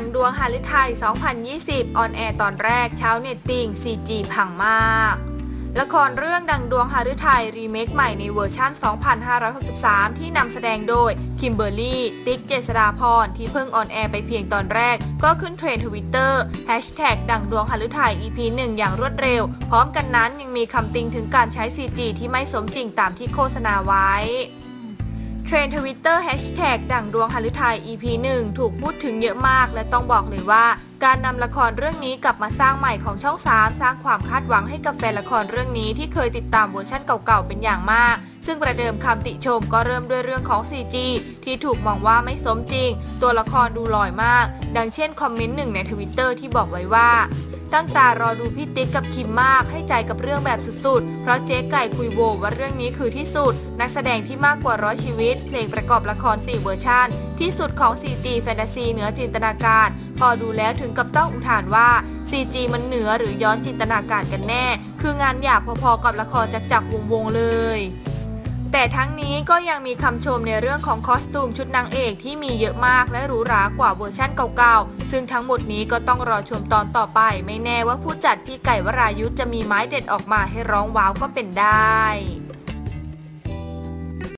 ดั่งดวงหฤทัย2020 ออนแอร์ตอนแรกชาวเน็ตติง CG พังมาก ละครเรื่องดั่งดวงหฤทัยรีเมคใหม่ในเวอร์ชั่น 2563 ที่นำแสดงโดย คิมเบอร์รี่ ติ๊กเจษดาพร ที่เพิ่งออนแอร์ไปเพียงตอนแรก ก็ขึ้นเทรนด์ทวิตเตอร์แฮชแท็กดังดวงฮารุไทย EP 1 อย่างรวดเร็ว พร้อมกันนั้นยังมีคำติงถึงการใช้ CG ที่ไม่สมจริงตามที่โฆษณาไว้ เทรนด์ทวิตเตอร์แฮชแท็กดั่งดวงฮารุไทย EP 1 ถูกพูดถึงเยอะมาก และต้องบอกเลยว่า การนำละครเรื่องนี้กลับมาสร้างใหม่ของช่อง 3 สร้างความคาดหวังให้กับแฟนละครเรื่องนี้ที่เคยติดตามเวอร์ชั่นเก่าๆ เป็นอย่างมาก ซึ่งประเดิมคำติชมก็เริ่มด้วยเรื่องของ CG ที่ถูกมองว่าไม่สมจริง ตัวละครดูลอยมาก ดังเช่นคอมเมนต์หนึ่งในทวิตเตอร์ที่บอกไว้ว่า ตั้งตารอดูพี่ติ๊กกับคิมมากให้ใจกับเรื่องแบบสุดๆ เพราะเจ๊ไก่คุยโวว่าเรื่องนี้คือที่สุด นักแสดงที่มากกว่าร้อยชีวิต เพลงประกอบละคร 4 เวอร์ชันที่สุดของ CG แฟนตาซีเหนือจินตนาการ พอดูแล้วถึงกับต้องอุทานว่า CG มันเหนือหรือย้อนจินตนาการกันแน่ คืองานหยาบพอๆกับละครจักจักวงวงๆเลย แต่ทั้งนี้ก็ยังมีคำชมในเรื่องของคอสตูมชุดนางเอกที่มีเยอะมากและหรูหรากว่าเวอร์ชั่นเก่าๆ ซึ่งทั้งหมดนี้ก็ต้องรอชมตอนต่อไป ไม่แน่ว่าผู้จัดพี่ไก่วรายุทธจะมีไม้เด็ดออกมาให้ร้องว้าวก็เป็นได้